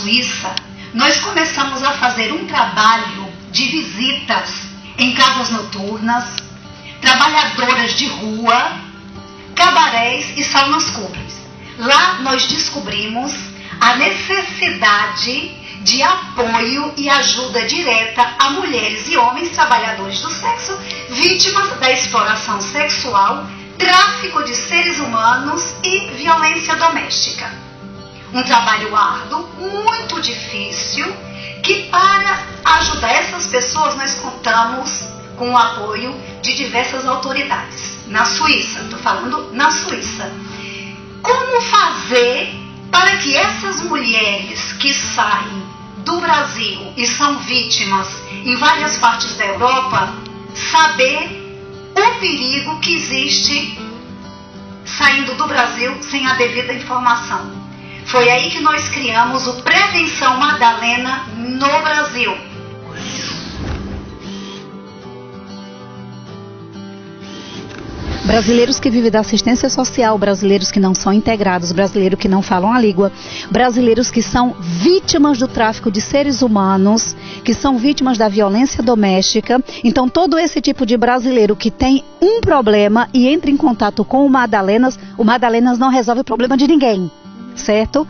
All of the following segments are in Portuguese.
Suíça, nós começamos a fazer um trabalho de visitas em casas noturnas, trabalhadoras de rua, cabarés e saunas cubres. Lá nós descobrimos a necessidade de apoio e ajuda direta a mulheres e homens trabalhadores do sexo vítimas da exploração sexual, tráfico de seres humanos e violência doméstica. Um trabalho árduo, muito difícil, que para ajudar essas pessoas nós contamos com o apoio de diversas autoridades. Na Suíça, estou falando na Suíça. Como fazer para que essas mulheres que saem do Brasil e são vítimas em várias partes da Europa saber o perigo que existe saindo do Brasil sem a devida informação. Foi aí que nós criamos o Prevenção Madalena no Brasil. brasileiros que vivem da assistência social, brasileiros que não são integrados, brasileiros que não falam a língua, brasileiros que são vítimas do tráfico de seres humanos, que são vítimas da violência doméstica. Então, todo esse tipo de brasileiro que tem um problema e entra em contato com o Madalenas, o Madalenas não resolve o problema de ninguém, certo?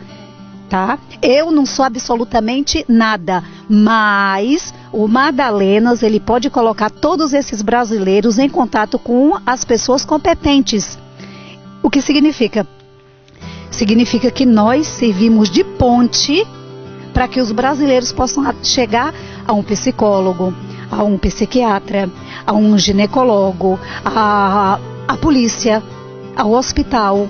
Tá? Eu não sou absolutamente nada, mas o Madalenas ele pode colocar todos esses brasileiros em contato com as pessoas competentes. O que significa? Significa que nós servimos de ponte para que os brasileiros possam chegar a um psicólogo, a um psiquiatra, a um ginecólogo, a, a polícia, ao hospital,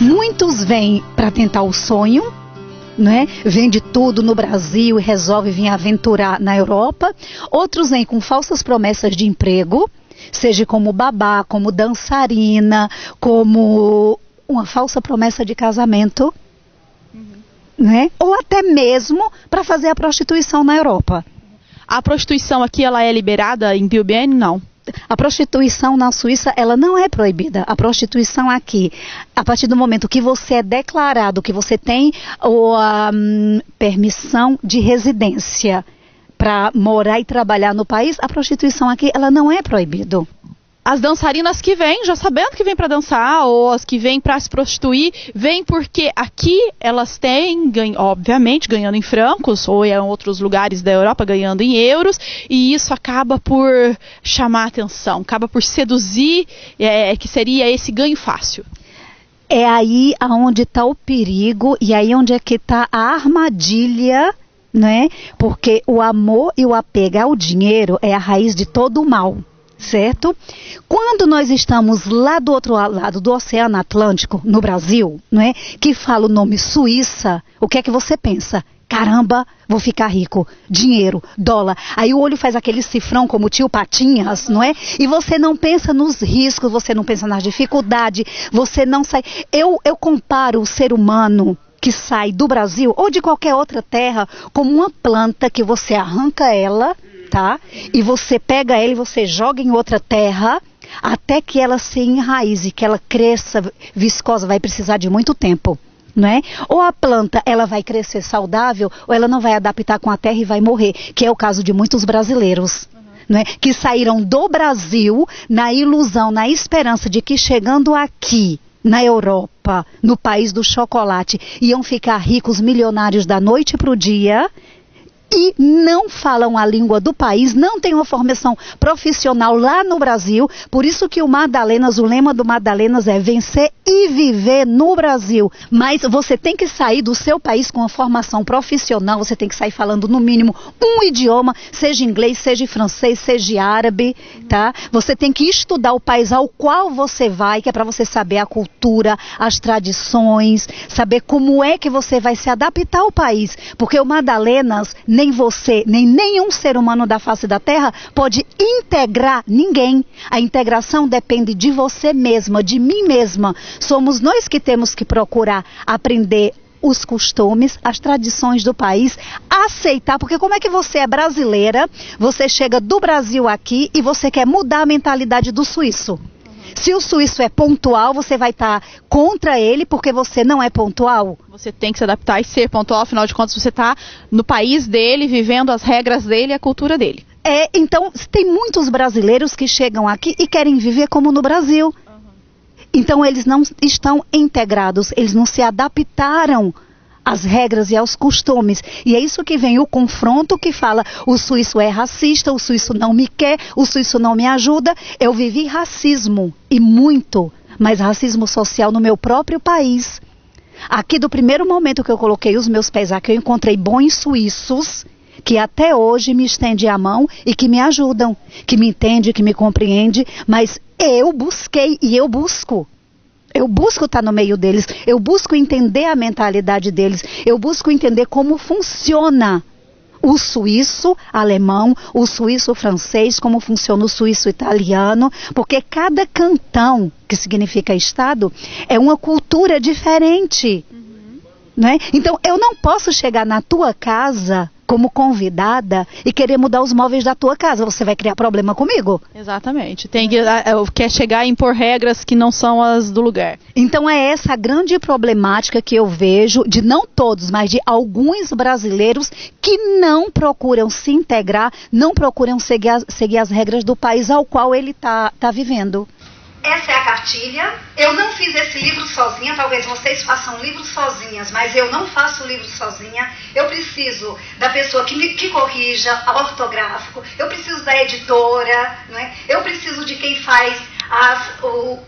Muitos vêm para tentar o sonho, né? Vende tudo no Brasil e resolve vir aventurar na Europa. Outros vêm com falsas promessas de emprego, seja como babá, como dançarina, como uma falsa promessa de casamento, uhum. né? Ou até mesmo para fazer a prostituição na Europa. A prostituição aqui ela é liberada em Bilbao? Não a prostituição na Suíça, ela não é proibida. A prostituição aqui, a partir do momento que você é declarado, que você tem a um, permissão de residência para morar e trabalhar no país, a prostituição aqui, ela não é proibida as dançarinas que vêm, já sabendo que vêm para dançar, ou as que vêm para se prostituir, vêm porque aqui elas têm, obviamente, ganhando em francos, ou em outros lugares da Europa ganhando em euros, e isso acaba por chamar atenção, acaba por seduzir, é, que seria esse ganho fácil. É aí aonde está o perigo e aí onde é que está a armadilha né? Porque o amor e o apego ao dinheiro é a raiz de todo o mal certo? Quando nós estamos lá do outro lado do Oceano Atlântico, no Brasil, não é? Que fala o nome Suíça, o que é que você pensa? Caramba, vou ficar rico. Dinheiro, dólar. Aí o olho faz aquele cifrão como tio Patinhas, não é? E você não pensa nos riscos, você não pensa nas dificuldades, você não sai. Eu, eu comparo o ser humano que sai do Brasil ou de qualquer outra terra como uma planta que você arranca ela tá? E você pega ela e você joga em outra terra até que ela se enraize, que ela cresça viscosa, vai precisar de muito tempo. É? Ou a planta ela vai crescer saudável, ou ela não vai adaptar com a terra e vai morrer, que é o caso de muitos brasileiros. Uhum. Que saíram do Brasil na ilusão, na esperança de que chegando aqui, na Europa, no país do chocolate, iam ficar ricos, milionários da noite para o dia e não falam a língua do país, não têm uma formação profissional lá no Brasil. Por isso que o Madalenas, o lema do Madalenas é vencer e viver no Brasil. Mas você tem que sair do seu país com uma formação profissional, você tem que sair falando no mínimo um idioma, seja inglês, seja francês, seja árabe, tá? Você tem que estudar o país ao qual você vai, que é para você saber a cultura, as tradições, saber como é que você vai se adaptar ao país, porque o Madalenas nem você, nem nenhum ser humano da face da terra pode integrar ninguém. A integração depende de você mesma, de mim mesma. Somos nós que temos que procurar aprender os costumes, as tradições do país, aceitar, porque como é que você é brasileira, você chega do Brasil aqui e você quer mudar a mentalidade do suíço? Se o suíço é pontual, você vai estar tá contra ele porque você não é pontual? Você tem que se adaptar e ser pontual, afinal de contas, você está no país dele, vivendo as regras dele e a cultura dele. É, então, tem muitos brasileiros que chegam aqui e querem viver como no Brasil. Então, eles não estão integrados, eles não se adaptaram às regras e aos costumes. E é isso que vem o confronto que fala: o suíço é racista, o suíço não me quer, o suíço não me ajuda. Eu vivi racismo e muito, mas racismo social no meu próprio país. Aqui do primeiro momento que eu coloquei os meus pés aqui, eu encontrei bons suíços que até hoje me estendem a mão e que me ajudam, que me entende, que me compreende, mas eu busquei e eu busco eu busco estar no meio deles, eu busco entender a mentalidade deles, eu busco entender como funciona o suíço alemão, o suíço francês, como funciona o suíço italiano, porque cada cantão, que significa estado, é uma cultura diferente. Uhum. Né? Então eu não posso chegar na tua casa como convidada e querer mudar os móveis da tua casa. Você vai criar problema comigo. Exatamente. Tem que é, quer chegar a impor regras que não são as do lugar. Então é essa a grande problemática que eu vejo de não todos, mas de alguns brasileiros que não procuram se integrar, não procuram seguir as, seguir as regras do país ao qual ele está tá vivendo. Essa é a cartilha. Eu não fiz esse livro sozinha, talvez vocês façam livros sozinhas, mas eu não faço livro sozinha. Eu preciso da pessoa que me que corrija ortográfico, eu preciso da editora, né? eu preciso de quem faz as, o,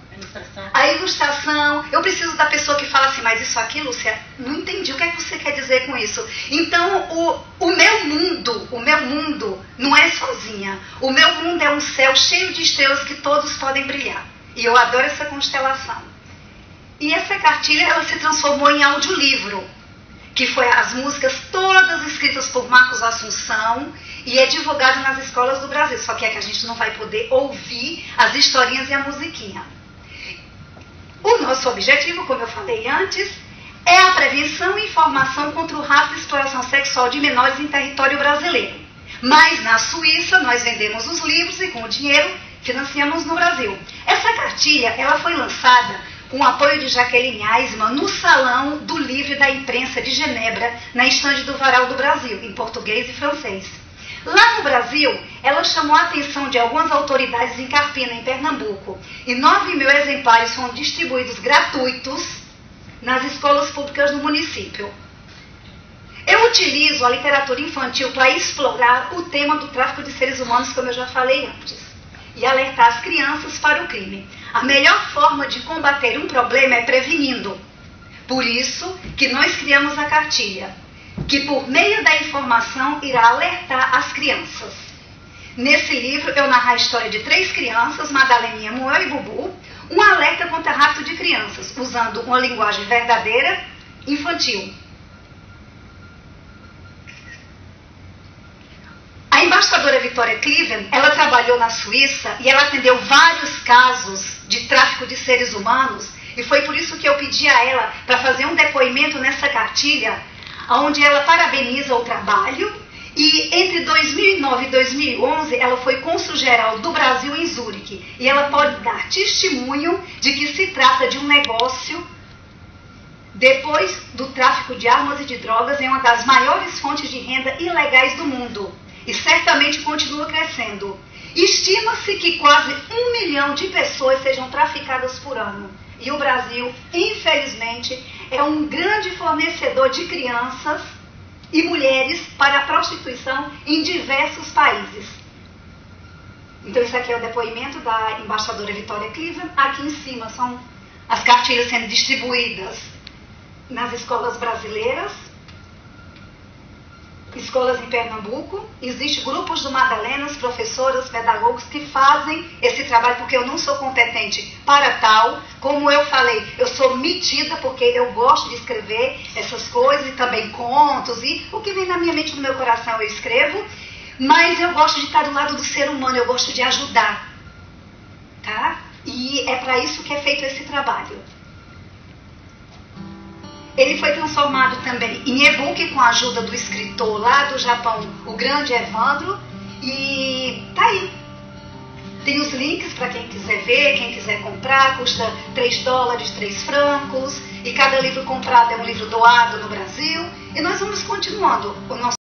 a ilustração. Eu preciso da pessoa que fala assim, mas isso aqui, Lúcia, não entendi o que é que você quer dizer com isso. Então, o, o meu mundo, o meu mundo não é sozinha. O meu mundo é um céu cheio de estrelas que todos podem brilhar. E eu adoro essa constelação. E essa cartilha ela se transformou em audiolivro, que foi as músicas todas escritas por Marcos Assunção e é divulgado nas escolas do Brasil. Só que é que a gente não vai poder ouvir as historinhas e a musiquinha. O nosso objetivo, como eu falei antes, é a prevenção e informação contra o rápido exploração sexual de menores em território brasileiro. Mas na Suíça nós vendemos os livros e com o dinheiro financiamos no Brasil. Essa cartilha ela foi lançada com o apoio de Jaqueline Eisman no Salão do Livro da Imprensa de Genebra, na estande do Varal do Brasil, em português e francês. Lá no Brasil, ela chamou a atenção de algumas autoridades em Carpina, em Pernambuco, e 9 mil exemplares foram distribuídos gratuitos nas escolas públicas do município. Eu utilizo a literatura infantil para explorar o tema do tráfico de seres humanos, como eu já falei antes e alertar as crianças para o crime. A melhor forma de combater um problema é prevenindo. Por isso que nós criamos a cartilha, que por meio da informação irá alertar as crianças. Nesse livro eu narro a história de três crianças, Madaleninha, Moel e Bubu, um alerta contra rapto de crianças, usando uma linguagem verdadeira, infantil. A embaixadora Vitória Cleveland, ela trabalhou na Suíça e ela atendeu vários casos de tráfico de seres humanos. E foi por isso que eu pedi a ela para fazer um depoimento nessa cartilha, onde ela parabeniza o trabalho. E entre 2009 e 2011 ela foi cônsul-geral do Brasil em Zurique. E ela pode dar testemunho de que se trata de um negócio depois do tráfico de armas e de drogas é uma das maiores fontes de renda ilegais do mundo e certamente continua crescendo. Estima-se que quase um milhão de pessoas sejam traficadas por ano. E o Brasil, infelizmente, é um grande fornecedor de crianças e mulheres para a prostituição em diversos países. Então, isso aqui é o depoimento da embaixadora Vitória Cleveland. Aqui em cima são as cartilhas sendo distribuídas nas escolas brasileiras escolas em Pernambuco, existem grupos do Madalenas, professoras, pedagogos que fazem esse trabalho, porque eu não sou competente para tal. Como eu falei, eu sou metida porque eu gosto de escrever essas coisas e também contos e o que vem na minha mente, no meu coração, eu escrevo. Mas eu gosto de estar do lado do ser humano, eu gosto de ajudar. Tá? E é para isso que é feito esse trabalho. Ele foi transformado também em e-book com a ajuda do escritor lá do Japão, o grande Evandro, e tá aí. Tem os links para quem quiser ver, quem quiser comprar, custa 3 dólares, 3 francos, e cada livro comprado é um livro doado no Brasil. E nós vamos continuando o nosso